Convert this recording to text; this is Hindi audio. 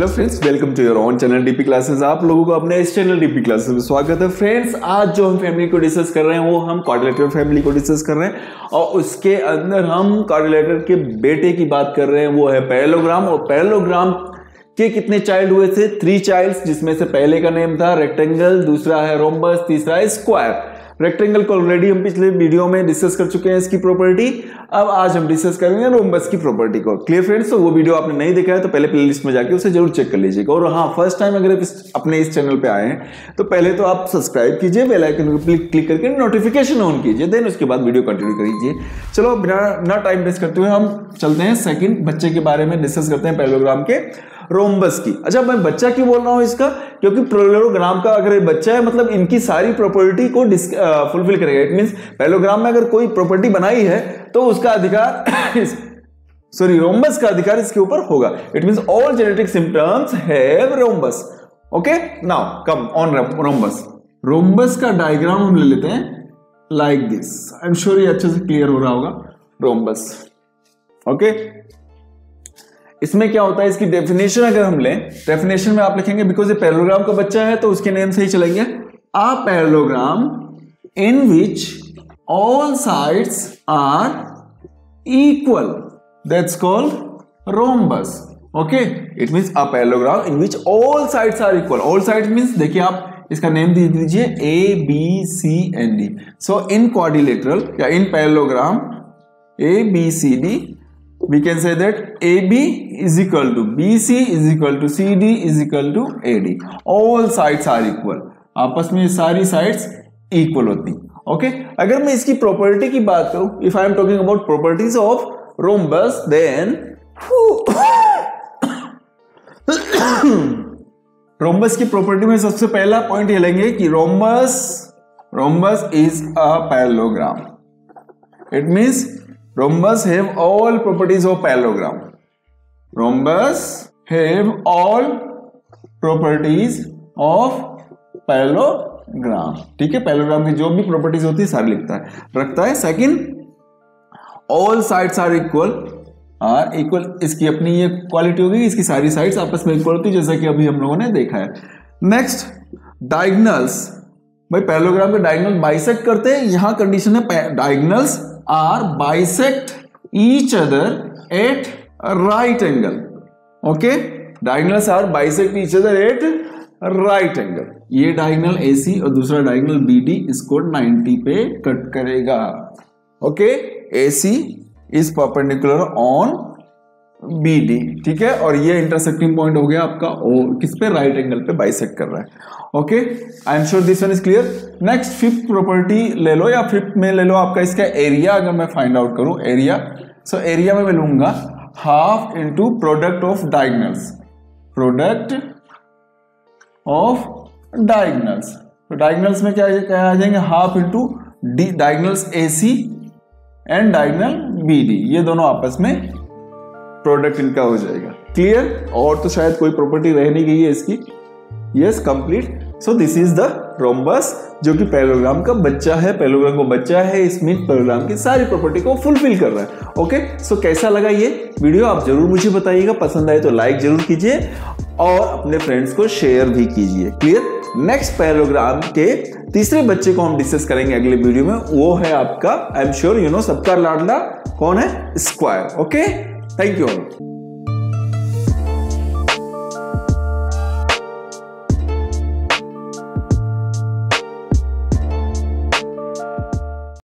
Hello friends welcome to your own channel DP classes आप लोगों को अपने इस चैनल डीपी क्लासेस में स्वागत है। फ्रेंड्स आज जो हम फैमिली को डिस्कस कर रहे हैं, वो हम कॉर्डिनेटर फैमिली को डिस्कस कर रहे हैं और उसके अंदर हम कॉर्डिनेटर के बेटे की बात कर रहे हैं, वो है पैलोग्राम और पैलोग्राम के कितने चाइल्ड हुए थे? थ्री चाइल्ड जिसमें से पहले का नेम था रेक्टेंगल दूसरा है रोम्बस तीसरा है स्क्वायर रेक्टेंगल को ऑलरेडी हम पिछले वीडियो में डिस्कस कर चुके हैं इसकी प्रॉपर्टी अब आज हम डिस्कस करेंगे रोमबस की प्रॉपर्टी को। क्लियर फ्रेंड्स तो वो वीडियो आपने नहीं देखा है तो पहले प्लेलिस्ट में जाके उसे ज़रूर चेक कर लीजिएगा। और हाँ फ़र्स्ट टाइम अगर आप अपने इस चैनल पे आए हैं तो पहले तो आप सब्सक्राइब कीजिए बेल आइकन को क्लिक करके नोटिफिकेशन ऑन कीजिए देन उसके बाद वीडियो कंटिन्यू करिए चलो, बिना, ना टाइम वेस्ट करते हुए हम चलते हैं सेकंड बच्चे के बारे में डिस्कस करते हैं पैलोग्राम के। रोम्बस की। अच्छा मैं बच्चा क्यों बोल रहा हूँ इसका? क्योंकि प्रोलोग्राम का अगर बच्चा है मतलब इनकी सारी प्रॉपर्टी को फुलफिल करेगा। इट मीन पैलोग्राम में अगर कोई प्रॉपर्टी बनाई है तो उसका अधिकार सॉरी रोम्बस का अधिकार इसके ऊपर होगा। It mean all genetic symptoms have rhombus okay now come on rhombus rhombus का डायग्राम हम ले लेते हैं like this I am sure ये अच्छे से क्लियर हो रहा होगा। रोम्बस ओके इसमें क्या होता है, इसकी डेफिनेशन अगर हम लें डेफिनेशन में आप लिखेंगे बिकॉज़ ये पैरोग्राम का बच्चा है तो उसके नेम से ही चलेंगे। A parallelogram in which all sides are equal that's called rhombus okay it means a parallelogram in which all sides are equal all sides means देखिए आप इसका नेम दे दीजिए A B C and D so in quadrilateral या in parallelogram A B C D we can say that AB is equal to BC is equal to CD is equal to AD. All sides are equal. आपस में सारी साइड्स इक्वल होती ओके okay? अगर मैं इसकी प्रॉपर्टी की बात करूँ if I am talking about properties of rhombus then rhombus की प्रॉपर्टी में सबसे पहला पॉइंट ये लेंगे कि rhombus rhombus is a parallelogram it means Rhombus have all properties of parallelogram. Rhombus have all properties of parallelogram. ठीक है पैलोग्राम की जो भी प्रॉपर्टीज़ होती है, सारी लिखता है। रखता है। Second all sides are equal are equal इसकी अपनी ये क्वालिटी होगी, इसकी सारी साइड्स आपस में इक्वल होती है, जैसा कि अभी हम लोगों ने देखा है। नेक्स्ट डायगनल्स भाई पैलोग्राम के डायगनल बाइसेक्ट करते हैं, यहाँ कंडीशन है diagonals are bisect each other at right angle okay diagonals are bisect each other at right angle ये डायगनल ए सी और दूसरा डायगनल बी डी इसको 90 पे कट करेगा. Okay A C is perpendicular on BD ठीक है? और ये इंटरसेक्टिंग पॉइंट हो गया आपका ओ किस पे? राइट एंगल पे बाइसेक्ट कर रहा है। Okay I am sure this one is clear next fifth property ले लो या फिफ्थ में ले लो आपका इसका एरिया अगर मैं फाइंड आउट करूँ एरिया सो so, एरिया में मैं लूँगा half into product of diagonals product of diagonals तो डायगनल्स में क्या क्या आ जाएँगे? Half into the diagonals A C and diagonal B D ये दोनों आपस में प्रोडक्ट इनका हो जाएगा। क्लियर और तो शायद कोई प्रॉपर्टी रह नहीं गई है इसकी। Yes complete so this is the rhombus जो कि पैलोग्राम का बच्चा है। पैलोग्राम को बच्चा है इसमें पैलोग्राम की सारी प्रॉपर्टी को फुलफिल कर रहा है। Okay okay? सो so, कैसा लगा ये वीडियो आप ज़रूर मुझे बताइएगा। पसंद आए तो लाइक ज़रूर कीजिए। और अपने फ्रेंड्स को शेयर भी कीजिए। क्लियर नेक्स्ट पैलोग्राम के तीसरे बच्चे को हम डिस्कस करेंगे अगले वीडियो में। वो है आपका I am sure you know सबका लाडला। कौन है? Square okay Thank you.